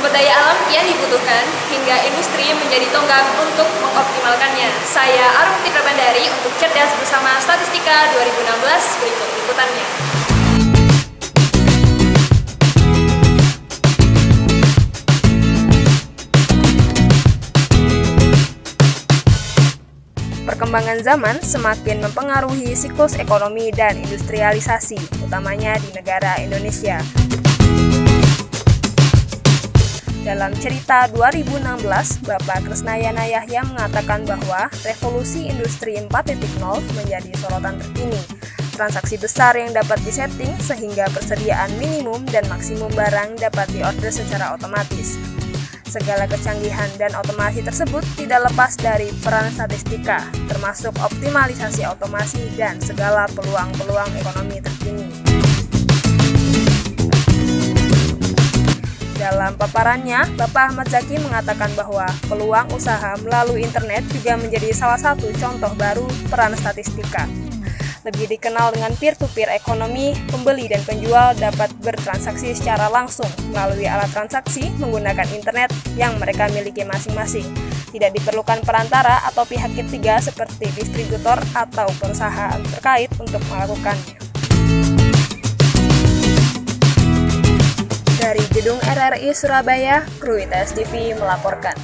Sumber daya alam kian dibutuhkan hingga industri menjadi tonggak untuk mengoptimalkannya. Saya Arum Titra Bandari untuk cerdas bersama Statistika 2016 berikut liputannya. Perkembangan zaman semakin mempengaruhi siklus ekonomi dan industrialisasi, utamanya di negara Indonesia. Dalam cerita 2016, Bapak Krisnayana Yahya mengatakan bahwa revolusi industri 4.0 menjadi sorotan terkini. Transaksi besar yang dapat disetting sehingga persediaan minimum dan maksimum barang dapat diorder secara otomatis. Segala kecanggihan dan otomasi tersebut tidak lepas dari peran statistika, termasuk optimalisasi otomasi dan segala peluang-peluang ekonomi terkini. Paparannya, Bapak Ahmad Zaki mengatakan bahwa peluang usaha melalui internet juga menjadi salah satu contoh baru peran statistika. Lebih dikenal dengan peer-to-peer -peer ekonomi, pembeli dan penjual dapat bertransaksi secara langsung melalui alat transaksi menggunakan internet yang mereka miliki masing-masing. Tidak diperlukan perantara atau pihak ketiga seperti distributor atau perusahaan terkait untuk melakukannya. KBRI Surabaya, Kruitas TV melaporkan.